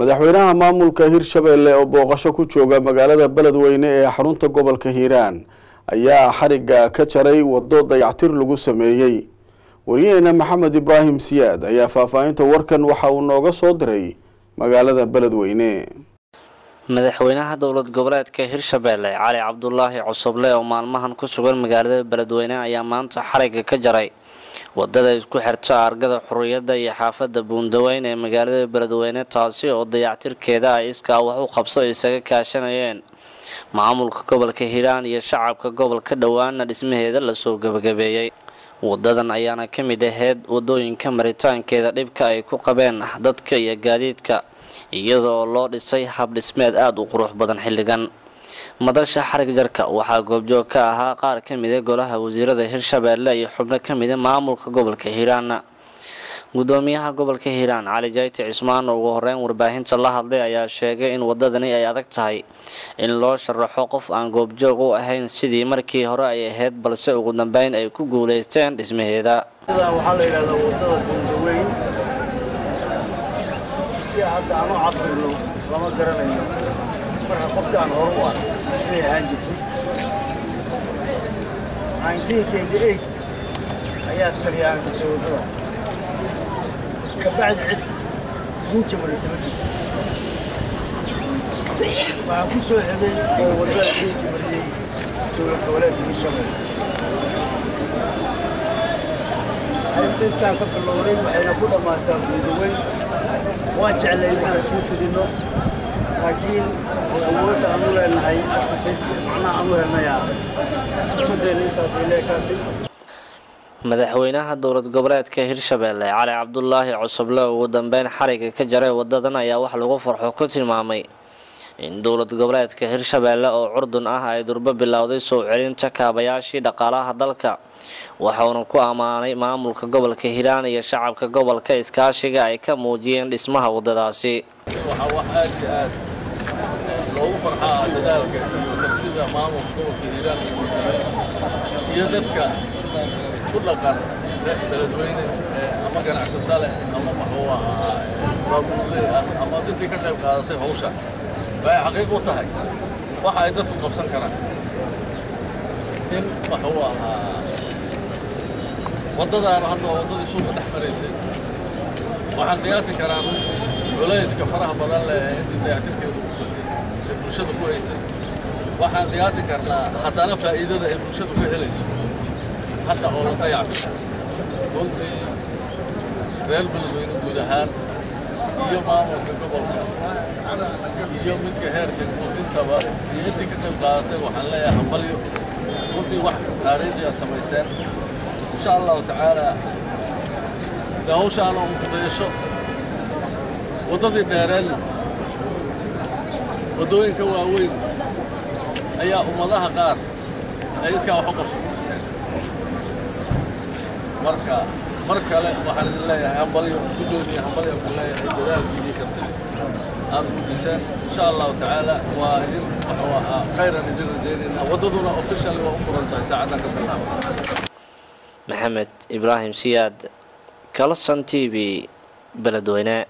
madaxweynaha maamulka hirshabelle oo booqasho ku jooga magaalada beledweyne ee xarunta gobolka hiiraan ayaa xarigga ka jaray wado dayactir lagu sameeyey. Wariyaheena maxamed ibraahim siyaad ayaa faahfaahinta warkan waxa uu nooga soo diray magaalada beledweyne madaxweynaha dowlad goboleedka hirshabelle cali cabdulaahi cusuble oo maalmahan ku sugan magaalada beledweyne ayaa maanta xarigga ka jaray. Wadada isku xirta argada xuriyadda iyo xaafadda buundaweyn ee magaalada beledweyne taasi oo dayactirkeeda ay iskaa wax u qabso isaga kaashanayeen. Maamulka gobolka hiiraan iyo shacabka gobolka dhowaana dhismaheeda la soo gebagabeeyey wadadan ayaana ka mid aheyd waddooyinka maritaankeeda dhibka ay ku qabeen dadka iyo gaadiidka iyada oo loo dhisay hab dhismeed aada u qurux badan xilligan. Madasha xarig jarka waxaa goobjoog ka ahaa qaar ka mida golaha wasiirada hirshabelle iyo xubno ka mida maamulka gobolka hiiraan. Gudoomiyaha gobolka hiiraan cali jayti cismaan oo ugu horeyn warbaahinta la hadlay ayaa sheegay in wadadani ay adag tahay in loo sharaxo qof aan goobjoog u ahayn sidii markii hore ay ahayd balse ugu dambeyn ay ku guuleysteen dhismaheeda si hadda aan u cabirno lama garanayo marka qofka aan hore u ark siday ahaan jirtay ayaa taliyaan dhisay waddada ka bacdi cid guunja marisa ma jirto waxaa ku soo xigay oo waddada guunja mariyey dowlad goboleedka hirshabelle intaan ka bilowday waxayna ku dhammaataa buudaweyn waan jeclayn inaan sii fidinno laakiin awoodda aan u leenahay exerciseka macnaha aan u helnayaa. Fursadeenna intaasay leekaatay madaxweynaha dowlad goboleedka hirshabelle cali cabdulaahi cusuble ugu dambeyn xarigga ka jaray wadadan ayaa wax lagu farxo ku tilmaamay in dowlad goboleedka hirshabelle oo curdun ah ay durbo bilowday soo celinta kaabayaashii dhaqaalaha dalka. Waxauna ku ammaanay maamulka gobolka hiiraan iyo shacabka gobolka iskaashiga ay ka muujiyeen dhismaha aad loogu farxaa dadaalka iyo kartida maamulka gobolka hiiraan iyo dadka ku dhaqan beledweyne ama ganacsata leh ama maxuu ahaa baabuurley ah ama intii ka qayb qaadatay hawsha حقيقة تهي واحد يدخل قبسا كران. إن وهو ها وضد هذا الوضع وضد السوق الأحمريسي وحن قياسي كران ولا يسكت فرح بدل أنت ده يعطيك يوم مسلي المشهد كويس وحن قياسي كرنا حتى أنا فائدة ده المشهد كهليس حتى هو طيعك قلت غير بلوين بودهان iyo midka heerka guud intaba iyo intii ka qayb qaadatay waxaan leeyahay hambalyo runtii wax taariikhi aad samayseen insha allahu tacaala de hawshaana un kudayasho waddadii dheereedna waddooyinka waaweyn ayaa ummadaha qaar ay iskaa wax u qabso ku marka محمد إبراهيم سياد كالسان تي في بلدوينه